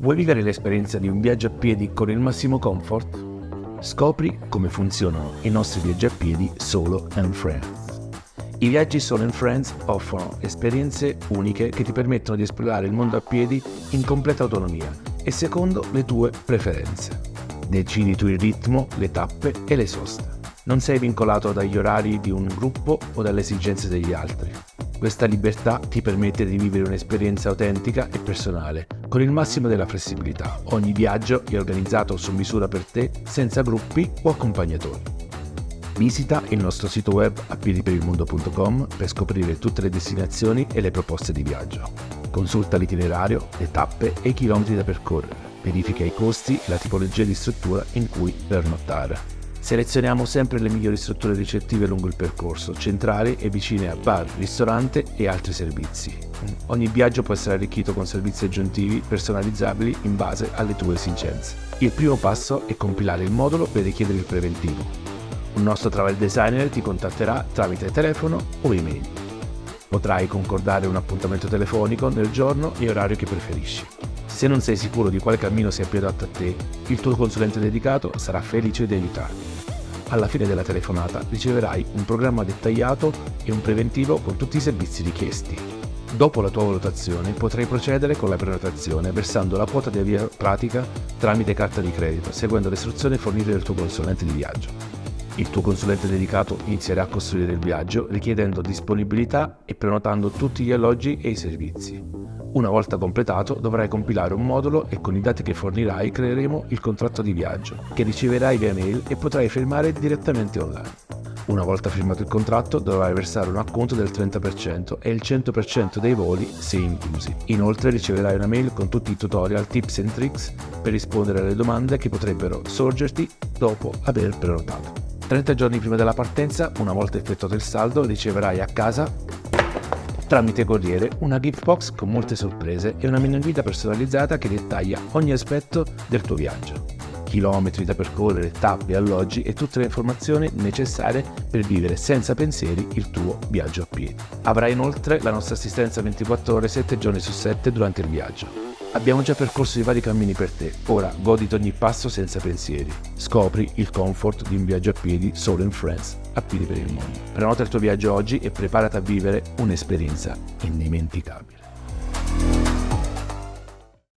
Vuoi vivere l'esperienza di un viaggio a piedi con il massimo comfort? Scopri come funzionano i nostri viaggi a piedi solo and friends. I viaggi solo and friends offrono esperienze uniche che ti permettono di esplorare il mondo a piedi in completa autonomia e secondo le tue preferenze. Decidi tu il ritmo, le tappe e le soste. Non sei vincolato dagli orari di un gruppo o dalle esigenze degli altri. Questa libertà ti permette di vivere un'esperienza autentica e personale, con il massimo della flessibilità. Ogni viaggio è organizzato su misura per te, senza gruppi o accompagnatori. Visita il nostro sito web a piediperilmondo.com per scoprire tutte le destinazioni e le proposte di viaggio. Consulta l'itinerario, le tappe e i chilometri da percorrere. Verifica i costi e la tipologia di struttura in cui pernottare. Selezioniamo sempre le migliori strutture ricettive lungo il percorso, centrali e vicine a bar, ristorante e altri servizi. Ogni viaggio può essere arricchito con servizi aggiuntivi personalizzabili in base alle tue esigenze. Il primo passo è compilare il modulo per richiedere il preventivo. Un nostro travel designer ti contatterà tramite telefono o email. Potrai concordare un appuntamento telefonico nel giorno e orario che preferisci. Se non sei sicuro di quale cammino sia più adatto a te, il tuo consulente dedicato sarà felice di aiutarti. Alla fine della telefonata riceverai un programma dettagliato e un preventivo con tutti i servizi richiesti. Dopo la tua valutazione potrai procedere con la prenotazione versando la quota di avvio pratica tramite carta di credito, seguendo le istruzioni fornite dal tuo consulente di viaggio. Il tuo consulente dedicato inizierà a costruire il viaggio richiedendo disponibilità e prenotando tutti gli alloggi e i servizi. Una volta completato dovrai compilare un modulo e con i dati che fornirai creeremo il contratto di viaggio, che riceverai via mail e potrai firmare direttamente online. Una volta firmato il contratto dovrai versare un acconto del 30% e il 100% dei voli se inclusi. Inoltre riceverai una mail con tutti i tutorial, tips e tricks per rispondere alle domande che potrebbero sorgerti dopo aver prenotato. 30 giorni prima della partenza, una volta effettuato il saldo, riceverai a casa tramite corriere una gift box con molte sorprese e una guida personalizzata che dettaglia ogni aspetto del tuo viaggio. Chilometri da percorrere, tappe, alloggi e tutte le informazioni necessarie per vivere senza pensieri il tuo viaggio a piedi. Avrai inoltre la nostra assistenza 24 ore 7 giorni su 7 durante il viaggio Abbiamo già percorso i vari cammini per te, ora goditi ogni passo senza pensieri. Scopri il comfort di un viaggio a piedi solo in France, a piedi per il mondo. Prenota il tuo viaggio oggi e preparati a vivere un'esperienza indimenticabile.